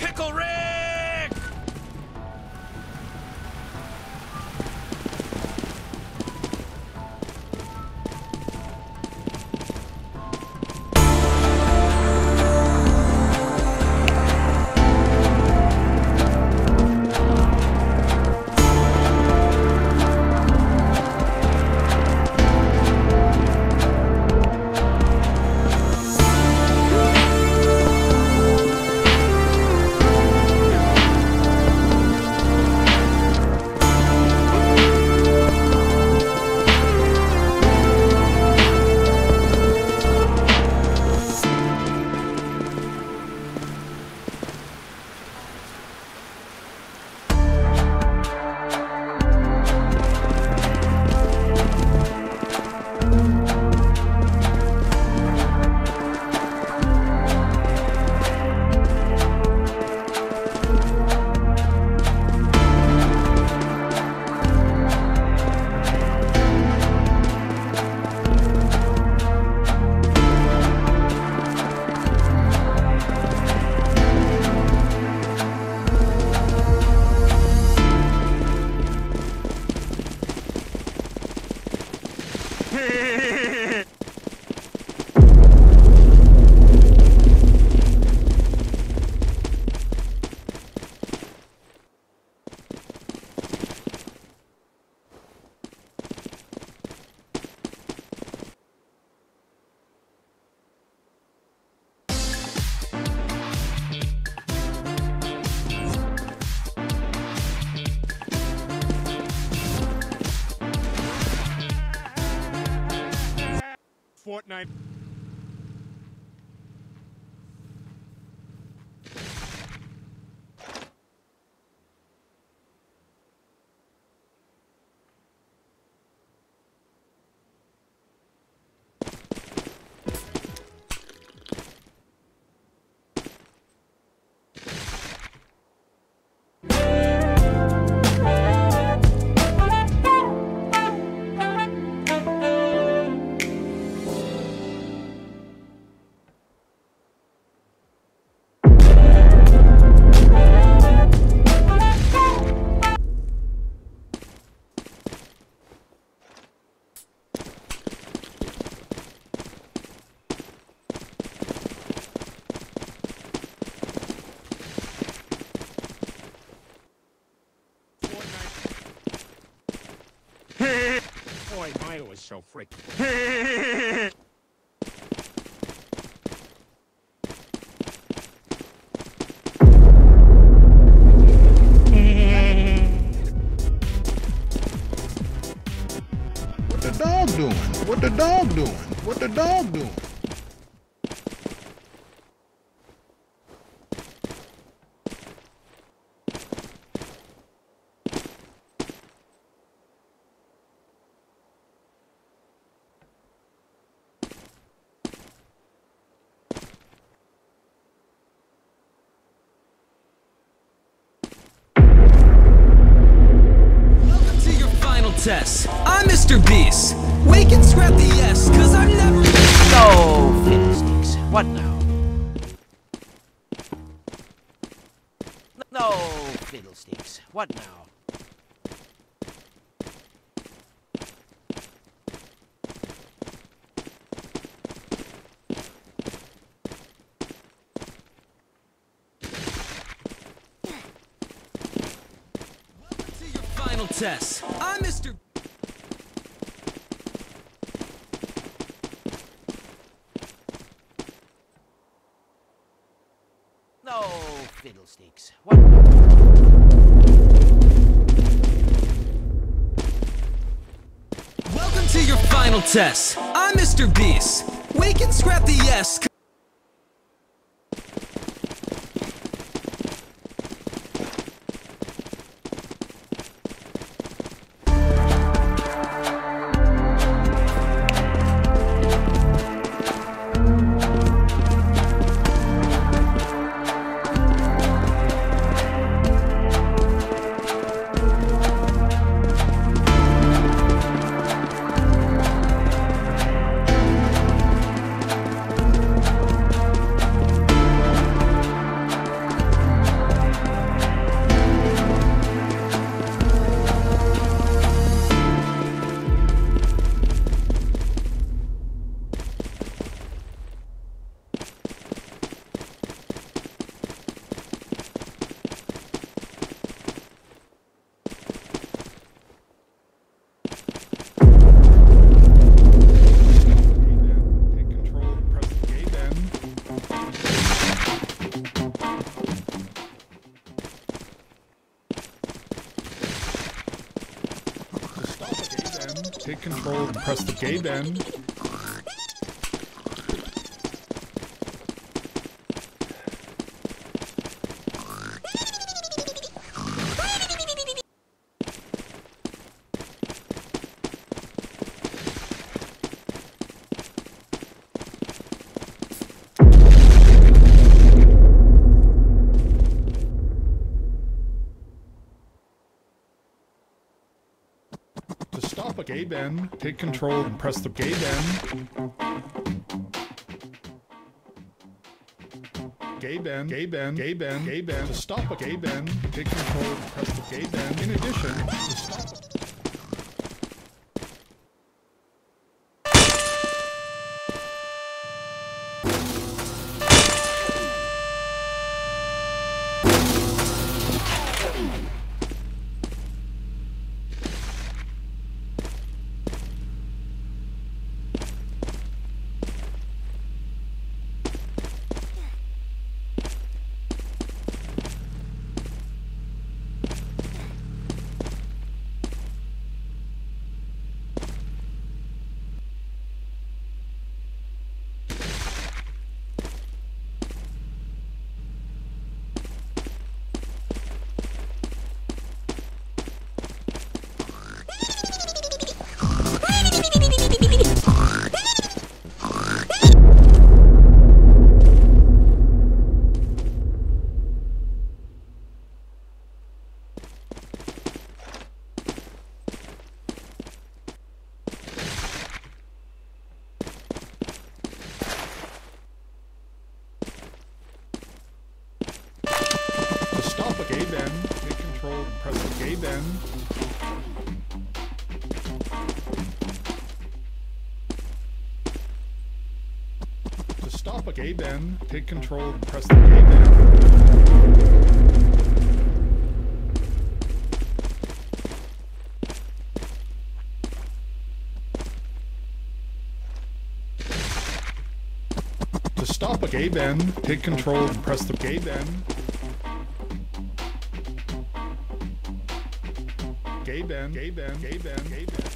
Pickle Red! Fortnite. So. What the dog doing? What the dog doing? What the dog doing? What now? No, fiddlesticks. What now? Test. I'm Mr. No, fiddlesticks. What? Welcome to your final test. I'm Mr. Beast. We can scrap the S. Take control and press the gate then. To a gay bend, take control and press the gay bend. Gay bend, gay bend, gay bend, gay bend. To stop a gay bend, take control and press the gay bend. In addition, to stop game end. Hit control and press the game end. To stop a gay end, take control and press the gay end. To stop a gay end, take control and press the gay end. Gay bend, gay bend, gay bend, gay bend.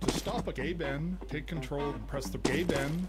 To stop a gay bend, take control and press the gay bend.